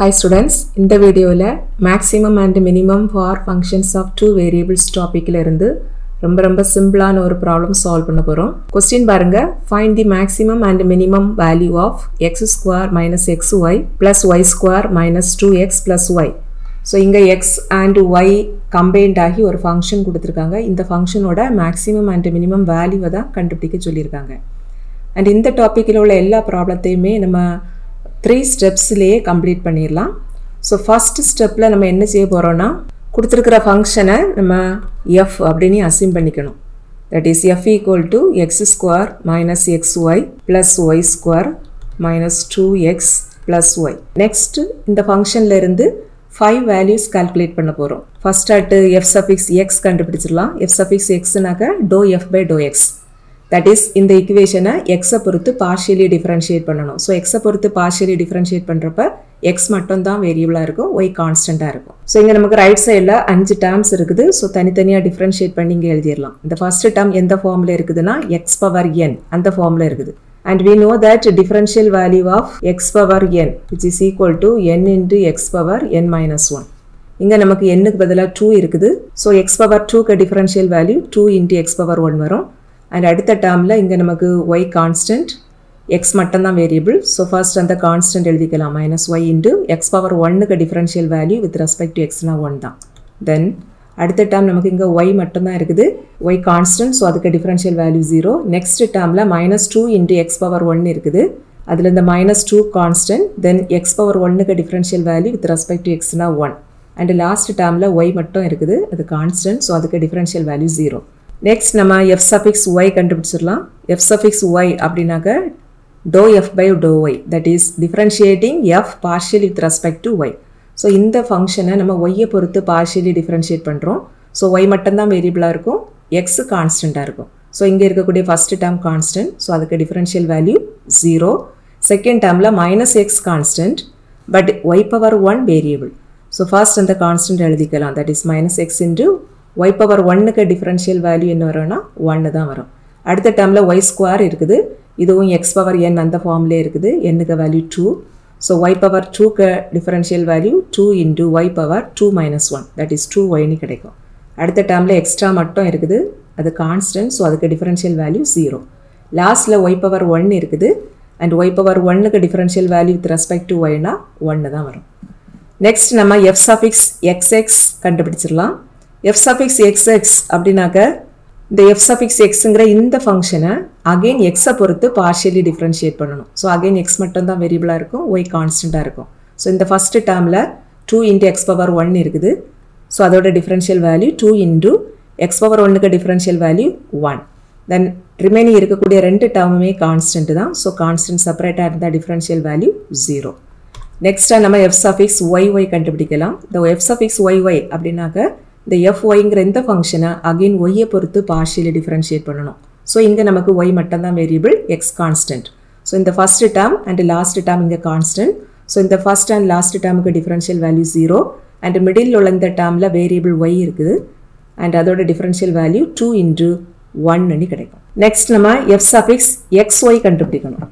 Hi students, இந்த வீடியோவில் maximum and minimum for functions of two variables டாப்பிக்கில் இருந்து ரொம்ப ரொம்ப சிம்பிளான ஒரு ப்ராப்ளம் சால்வ் பண்ண போகிறோம் கொஸ்டின் பாருங்க. Find the maximum and minimum value of x square minus x y plus y square minus two x plus y so இங்கே எக்ஸ் அண்ட் ஒய் கம்பைன்ட் ஆகி ஒரு ஃபங்க்ஷன் கொடுத்துருக்காங்க. இந்த ஃபங்க்ஷனோட மேக்ஸிமம் அண்ட் மினிமம் வேல்யூவை தான் கண்டுபிடிக்க சொல்லியிருக்காங்க. அண்ட் இந்த டாப்பிக்கில் உள்ள எல்லா ப்ராப்ளத்தையுமே நம்ம த்ரீ ஸ்டெப்ஸ்லேயே கம்ப்ளீட் பண்ணிடலாம். ஸோ ஃபஸ்ட்டு ஸ்டெப்பில் நம்ம என்ன செய்ய போகிறோன்னா கொடுத்துருக்கிற ஃபங்க்ஷனை நம்ம எஃப் அப்படின்னு அசியூம் பண்ணிக்கணும். That is f equal to x square minus x y plus y square minus two x plus y next இந்த ஃபங்க்ஷன்லேருந்து ஃபைவ் வேல்யூஸ் கால்குலேட் பண்ண போகிறோம் first at f suffix x கண்டுபிடிச்சிடலாம். F suffix எக்ஸ்னாக்க doe f by doe x that is இந்த இக்குவேஷனை எக்ஸை பொறுத்து partially differentiate பண்ணணும். ஸோ எக்ஸை பொறுத்து பார்ஷியலி டிஃப்ரென்ஷியேட் பண்ணுறப்ப எக்ஸ் மட்டும் தான் வேரியபிளாக இருக்கும் ஒய் கான்ஸ்டண்ட்டாக இருக்கும். ஸோ இங்கே நமக்கு ரைட் சைடில் அஞ்சு டேர்ம்ஸ் இருக்குது. ஸோ தனித்தனியாக டிஃப்ரென்ஷியேட் பண்ணி இங்கே எழுதிடலாம். இந்த ஃபர்ஸ்ட் டேர்ம் எந்த ஃபார்மில் இருக்குதுன்னா எக்ஸ் பவர் என் அந்த ஃபார்மில் இருக்குது. And we know that differential value of x power n which is equal to n into x power n minus 1 இங்கே நமக்கு என்னுக்கு பதிலாக டூ இருக்குது. ஸோ எக்ஸ் பவர் டூக்கு differential value two into x power one வரும். And அடுத்த டேர்மில் இங்கே நமக்கு ஒய் கான்ஸ்டன்ட் எக்ஸ் மட்டும்தான் வேரியபிள் ஸோ ஃபர்ஸ்ட் அந்த கான்ஸ்டன்ட் எழுதிக்கலாம். Minus y into x power ஒன்னுக்கு differential value with respect to எக்ஸ்னா one தான். தென் அடுத்த டேர்ம் நமக்கு இங்கே ஒய் மட்டும்தான் இருக்குது. ஒய் கான்ஸ்டன்ட் ஸோ அதுக்கு டிஃப்ரென்ஷியல் வேல்யூ ஜீரோ நெக்ஸ்ட் டேர்மில் minus two into x power one இருக்குது. அதில் இந்த minus two constant then x power ஒன்னுக்கு differential value with respect to எக்ஸ்னா one and last டேர்மில் ஒய் மட்டும் இருக்குது. அது கான்ஸ்டன்ட் ஸோ அதுக்கு டிஃப்ரென்ஷியல் வேல்யூ ஜீரோ நெக்ஸ்ட் நம்ம எஃப் சஃபிக்ஸ் ஒய் கண்டுபிடிச்சிடலாம். எஃப் சஃபிக்ஸ் ஒய் அப்படின்னாக்க doe f by doe y that is differentiating f partial with respect to y so இந்த ஃபங்க்ஷனை நம்ம ஒய்யை பொறுத்து பார்ஷியலி டிஃப்ரென்ஷியேட் பண்ணுறோம் ஸோ ஒய் மட்டும்தான் வேரியபிளாக இருக்கும். எக்ஸ் கான்ஸ்டண்ட்டாக இருக்கும். ஸோ இங்கே இருக்கக்கூடிய ஃபஸ்ட்டு டேர்ம் கான்ஸ்டன்ட் ஸோ அதுக்கு டிஃப்ரென்ஷியல் வேல்யூ ஜீரோ செகண்ட் டேர்மில் minus x constant but y power one variable so first அந்த கான்ஸ்டன்ட் எழுதிக்கலாம். That is minus x into y power ஒன்னுக்கு டிஃப்ரென்ஷியல் வேல்யூ என்ன வரும்னா ஒன்று தான் வரும். அடுத்த டேர்மில் ஒய் ஸ்கொயர் இருக்குது. இதுவும் எக்ஸ் பவர் என் அந்த ஃபார்ம்லேயே இருக்குது. என்னுக்கு value two so y power டூக்கு differential value two into y power two minus one that is two ஒய்னு கிடைக்கும். அடுத்த டேர்மில் எக்ஸ்ட்ரா மட்டும் இருக்குது. அது கான்ஸ்டன்ட் ஸோ அதுக்கு டிஃபரன்ஷியல் வேல்யூ ஜீரோ லாஸ்ட்டில் ஒய் பவர் ஒன் இருக்குது. அண்ட் ஒய் பவர் ஒன்னுக்கு differential value with respect to ஒய்னா ஒன்று தான் வரும். நெக்ஸ்ட் நம்ம எஃப் சஃபிக்ஸ் எக்ஸ்எக்ஸ் கண்டுபிடிச்சிடலாம். எஃப் சஃபிக்ஸ் எக்ஸ்எக்ஸ் அப்படின்னாக்க இந்த எஃப் சஃபிக்ஸ் எக்ஸுங்கிற இந்த ஃபங்க்ஷனை அகெயின் எக்ஸை பொறுத்து பார்ஷியலி டிஃப்ரென்ஷியேட் பண்ணணும். ஸோ அகெயின் எக்ஸ் மட்டும் தான் வேரியபிளாக இருக்கும் ஒய் கான்ஸ்டண்ட்டாக இருக்கும். ஸோ இந்த ஃபஸ்ட்டு டேர்மில் two into x power one இருக்குது. ஸோ அதோட differential value two into x power ஒன்னுக்கு differential value one then remaining இருக்கக்கூடிய ரெண்டு டேர்முமே கான்ஸ்டன்ட் தான். ஸோ கான்ஸ்டன்ட் செப்பரேட்டாக இருந்தால் டிஃப்ரென்ஷியல் வேல்யூ ஜீரோ நெக்ஸ்ட்டாக நம்ம எஃப் சஃபிக்ஸ் ஒய் ஒய் கண்டுபிடிக்கலாம். இந்த எஃப் சஃபிக்ஸ் ஒய் ஒய் அப்படின்னாக்க இந்த எஃப் ஒய்ங்கிற இந்த ஃபங்க்ஷனை அகெயின் ஒய்யை பொறுத்து பார்ஷியலி டிஃப்ரென்ஷியேட் பண்ணணும். ஸோ இங்கே நமக்கு ஒய் மட்டும் தான் வேரியபிள் எக்ஸ் கான்ஸ்டன்ட் ஸோ இந்த first term and last term இங்கே கான்ஸ்டன்ட் ஸோ இந்த first and last டேர்முக்கு differential value zero and middle உள்ள இந்த டேர்மில் வேரியபிள் ஒய் இருக்குது. அண்ட் அதோட டிஃபரன்ஷியல் வேல்யூ டூ இன்ட்டு ஒன்னு கிடைக்கும். நெக்ஸ்ட் நம்ம எஃப் சஃபிக்ஸ் எக்ஸ் ஒய் கண்டுபிடிக்கணும்.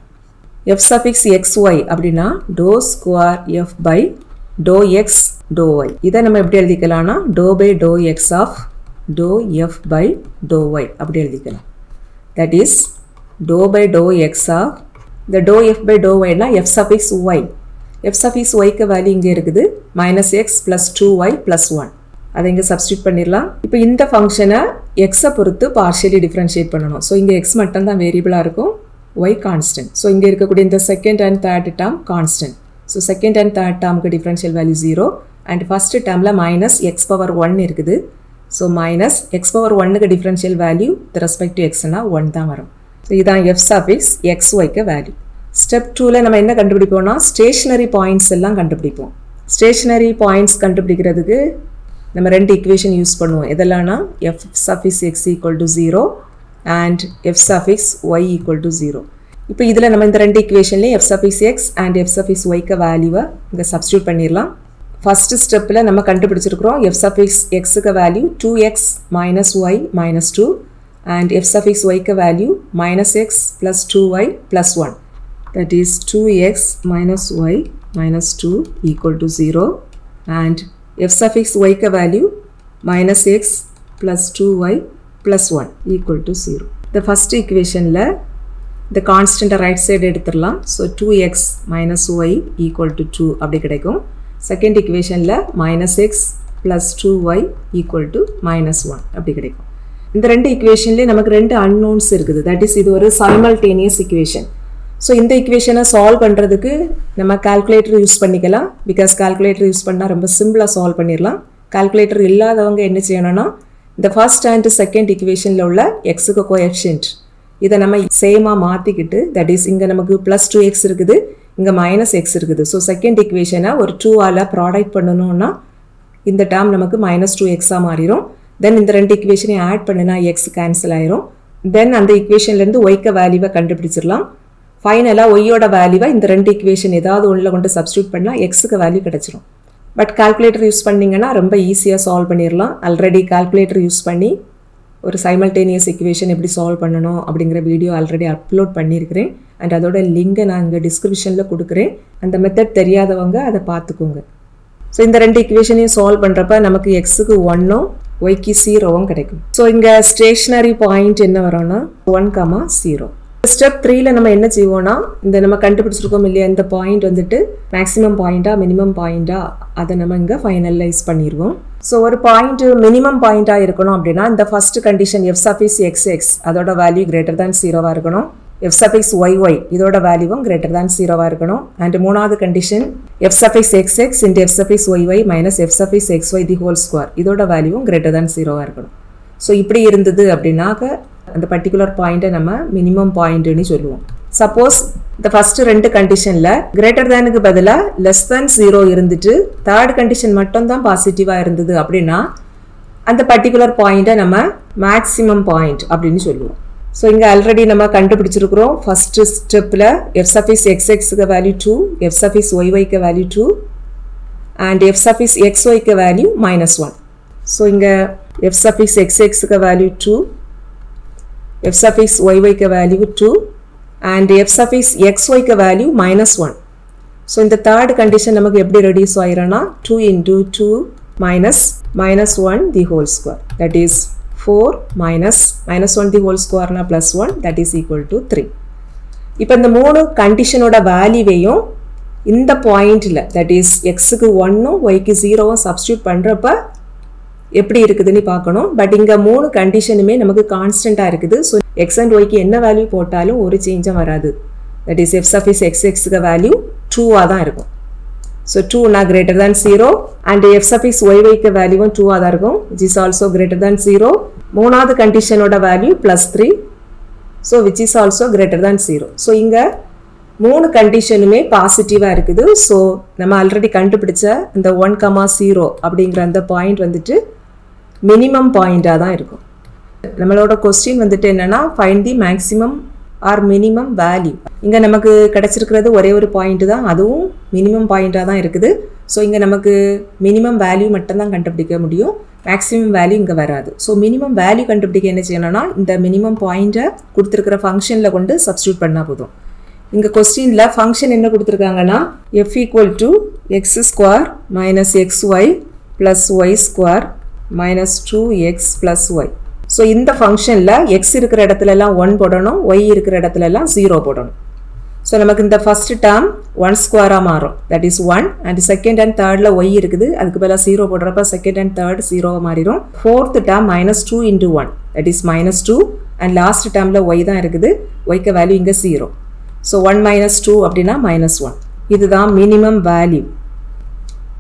எஃப் சஃபிக்ஸ் எக்ஸ் ஒய் அப்படின்னா doe square f by doe x doe y இதை நம்ம எப்படி எழுதிக்கலாம்னா doe by doe x of doe f by doe y அப்படி எழுதிக்கலாம். That is doe by doe x of இந்த to F by to ஒய்னா f suffix y f suffix ஒய்க்கு value இங்கே இருக்குது minus x plus two y plus one அதை இங்கே substitute பண்ணிடலாம். இப்போ இந்த ஃபங்க்ஷனை எக்ஸை பொறுத்து பார்ஷியலி டிஃப்ரென்ஷியேட் பண்ணணும். ஸோ இங்கே எக்ஸ் மட்டும் தான் வேரியபிளாக இருக்கும் ஒய் கான்ஸ்டன்ட் ஸோ இங்கே இருக்கக்கூடிய இந்த second and third term constant so second and third டேர்முக்கு differential value zero and first டேர்மில் மைனஸ் எக்ஸ் பவர் ஒன் இருக்குது. ஸோ மைனஸ் எக்ஸ் பவர் ஒன்னுக்கு differential value with respect to எக்ஸ்னா one தான் வரும். So இதுதான் F suffix X ஒய்க்கு value step டூவில் நம்ம என்ன கண்டுபிடிப்போம்னா ஸ்டேஷ்னரி பாயிண்ட்ஸ் எல்லாம் கண்டுபிடிப்போம். ஸ்டேஷ்னரி பாயிண்ட்ஸ் கண்டுபிடிக்கிறதுக்கு நம்ம ரெண்டு இக்குவேஷன் யூஸ் பண்ணுவோம். எதெல்லாம்னா f suffix x equal to zero and f suffix y equal to zero இப்போ இதில் நம்ம இந்த ரெண்டு இக்குவேஷன்லேயும் f suffix x and f suffix ஒய்க்கு வேல்யூவை இங்கே சப்ஸ்டியூட் பண்ணிடலாம் ஃபஸ்ட்டு ஸ்டெப்பில் நம்ம கண்டுபிடிச்சிருக்கிறோம் எஃப் சஃபிக்ஸ் எக்ஸுக்கு value two x minus y minus two and f suffix ஒய்க்கு value minus x plus two y plus one that is 2x minus y minus 2 equal to 0 and f suffix y ka value minus x plus 2y plus 1 equal to 0. The first equation la இந்த கான்ஸ்டண்ட்டை right side எடுத்துடலாம். So two x minus y equal to two அப்படி கிடைக்கும். Second இக்குவேஷனில் minus x plus two y equal to minus one அப்படி கிடைக்கும். இந்த ரெண்டு இக்குவேஷன்லேயே நமக்கு ரெண்டு அன்னோன்ஸ் இருக்குது. தட் இஸ் இது ஒரு சைமல்டேனியஸ் இக்குவேஷன் ஸோ இந்த இக்குவேஷனை சால்வ் பண்ணுறதுக்கு நம்ம கால்குலேட்டர் யூஸ் பண்ணிக்கலாம். பிகாஸ் கால்குலேட்டர் யூஸ் பண்ணால் ரொம்ப சிம்பிளாக சால்வ் பண்ணிடலாம். கால்குலேட்டர் இல்லாதவங்க என்ன செய்யணும்னா இந்த ஃபர்ஸ்ட் அண்ட் செகண்ட் இக்குவேஷனில் உள்ள எக்ஸுக்கு கோஎஃபிஷியன்ட் இதை நம்ம சேமாக மாற்றிக்கிட்டு தட் இஸ் இங்கே நமக்கு ப்ளஸ் டூ எக்ஸ் இருக்குது இங்கே மைனஸ் எக்ஸ் இருக்குது. ஸோ செகண்ட் இக்குவேஷனை ஒரு டூவால் ப்ராடக்ட் பண்ணணும்னா இந்த டேர்ம் நமக்கு மைனஸ் டூ எக்ஸாக மாறிடும் தென் இந்த ரெண்டு இக்குவேஷனையும் ஆட் பண்ணினா எக்ஸ் கேன்சல் ஆயிரும். தென் அந்த இக்குவேஷன்லேருந்து ஒய்க்க வேல்யூவை கண்டுபிடிச்சிடலாம். ஃபைனலாக ஒய்யோட வேல்யூவை இந்த ரெண்டு இக்குவேஷன் ஏதாவது ஒன்றில் கொண்டு சப்ஸ்டியூட் பண்ணால் எக்ஸுக்கு வேல்யூ கிடச்சிரும். பட் கால்குலேட்டர் யூஸ் பண்ணிங்கன்னா ரொம்ப ஈஸியாக சால்வ் பண்ணிடலாம். ஆல்ரெடி கால்குலேட்டர் யூஸ் பண்ணி ஒரு சைமல்டேனியஸ் இக்குவேஷன் எப்படி சால்வ் பண்ணணும் அப்படிங்கிற வீடியோ ஆல்ரெடி அப்லோட் பண்ணியிருக்கிறேன். அண்ட் அதோட லிங்கை நான் இங்கே டிஸ்கிரிப்ஷனில் கொடுக்குறேன். அந்த மெத்தட் தெரியாதவங்க அதை பார்த்துக்கோங்க. ஸோ இந்த ரெண்டு இக்குவேஷனையும் சால்வ் பண்ணுறப்ப நமக்கு எக்ஸுக்கு ஒன்னும் ஒய்க்கு ஜீரோவும் கிடைக்கும். ஸோ இங்கே ஸ்டேஷ்னரி பாயிண்ட் என்ன வரும்னா ஒன் கமா ஜீரோ ஸ்டெப் த்ரீல நம்ம என்ன செய்வோம்னா இந்த நம்ம கண்டுபிடிச்சிருக்கோம் இல்லையா இந்த பாயிண்ட் வந்துட்டு மேக்ஸிமம் பாயிண்டா மினிமம் பாயிண்டா அதை நம்ம இங்கே ஃபைனலைஸ் பண்ணிடுவோம் ஸோ ஒரு பாயிண்ட் மினிமம் பாயிண்ட்டாக இருக்கணும் அப்படின்னா இந்த first condition f suffix x x அதோட வேல்யூ கிரேட்டர் தேன் ஜீரோவாக இருக்கணும். எஃப் சஃபிக்ஸ் ஒய் ஒய் இதோட வேல்யூவும் கிரேட்டர் தேன் ஜீரோவாக இருக்கணும். அண்ட் மூணாவது condition f suffix x x into f suffix y y minus f suffix x y the whole square இதோட வேல்யூவும் கிரேட்டர் தேன் ஜீரோவாக இருக்கணும். ஸோ இப்படி இருந்தது அப்படின்னாக்க அந்த பர்டிகுலர் பாயிண்ட்டை நம்ம மினிமம் பாயிண்ட்டுன்னு சொல்லுவோம். சப்போஸ் இந்த ஃபர்ஸ்ட் ரெண்டு கண்டிஷனில் கிரேட்டர் தேனுக்கு பதிலாக லெஸ் தேன் ஜீரோ இருந்துட்டு தேர்ட் கண்டிஷன் மட்டும் தான் பாசிட்டிவாக இருந்தது அப்படின்னா அந்த பர்டிகுலர் பாயிண்ட்டை நம்ம மேக்ஸிமம் பாயிண்ட் அப்படின்னு சொல்லுவோம். ஸோ இங்கே ஆல்ரெடி நம்ம கண்டுபிடிச்சிருக்கிறோம். ஃபஸ்ட்டு ஸ்டெப்பில் எஃப் சஃபிஸ் எக்ஸ் எக்ஸுக்கு value two f suffix y ஒய்க்கு value two and f suffix x ஒய்க்கு வேல்யூ மைனஸ் ஒன் ஸோ இங்கே எஃப் சஃபிக்ஸ் எக்ஸ் எக்ஸுக்கு value two f suffix y ஒய்க்கு value two and f suffix x ஒய்க்கு value minus one so இந்த third condition நமக்கு எப்படி reduce ஆயிரும்னா two into two minus minus one the whole that that is four minus minus one the whole நான் plus one that is equal to three இப்போ இந்த மூணு கண்டிஷனோட வேல்யூவையும் இந்த பாயிண்டில் that is எக்ஸுக்கு ஒன்னும் ஒய்க்கு ஜீரோவும் சப்ஸ்டியூட் பண்ணுறப்ப எப்படி இருக்குதுன்னு பார்க்கணும். பட் இங்கே மூணு கண்டிஷனுமே நமக்கு கான்ஸ்டண்ட்டாக இருக்குது. ஸோ எக்ஸ் அண்ட் ஒய்க்கு என்ன வேல்யூ போட்டாலும் ஒரு சேஞ்சும் வராது. That is f suffix x எக்ஸுக்கு வேல்யூ டூவாக தான் இருக்கும். ஸோ டூனா greater than zero and f suffix y ஒய்க்கு வேல்யூவும் டூவாக தான் இருக்கும். Which is also greater than zero மூணாவது கண்டிஷனோட value plus three so which is also greater than zero so இங்கே மூணு கண்டிஷனுமே பாசிட்டிவாக இருக்குது. ஸோ நம்ம ஆல்ரெடி கண்டுபிடிச்ச இந்த ஒன் கமா ஜீரோ அப்படிங்கிற அந்த பாயிண்ட் வந்துட்டு மினிமம் பாயிண்டாக தான் இருக்கும். நம்மளோட கொஸ்டின் வந்துட்டு என்னென்னா find the maximum or minimum value இங்கே நமக்கு கிடச்சிருக்கிறது ஒரே ஒரு பாயிண்ட்டு தான் அதுவும் மினிமம் பாயிண்ட்டாக தான் இருக்குது. ஸோ இங்கே நமக்கு மினிமம் வேல்யூ மட்டும்தான் கண்டுபிடிக்க முடியும். மேக்ஸிமம் வேல்யூ இங்கே வராது. ஸோ மினிமம் வேல்யூ கண்டுபிடிக்க என்ன செய்யணும்னா இந்த மினிமம் பாயிண்ட்டை கொடுத்துருக்கிற ஃபங்க்ஷனில் கொண்டு சப்ஸ்டியூட் பண்ணால் போதும். இங்கே கொஸ்டினில் ஃபங்க்ஷன் என்ன கொடுத்துருக்காங்கன்னா f equal to x square minus x y plus y square minus two x plus y so இந்த ஃபங்க்ஷனில் எக்ஸ் இருக்கிற இடத்துலலாம் ஒன் போடணும் ஒய் இருக்கிற இடத்துலலாம் ஜீரோ போடணும். ஸோ நமக்கு இந்த ஃபர்ஸ்ட் டேர்ம் ஒன் ஸ்கொயராக மாறும். That is one and second and தேர்டில் Y இருக்குது. அதுக்கு பதிலாக ஜீரோ போடுறப்ப செகண்ட் அண்ட் தேர்ட் ஜீரோவாக மாறிடும். Fourth term minus two into one that is minus two and last டேர்மில் ஒய் தான் இருக்குது. ஒய்க்கு வேல்யூ இங்கே zero so one minus two அப்படின்னா மைனஸ் ஒன் இதுதான் மினிமம் வேல்யூ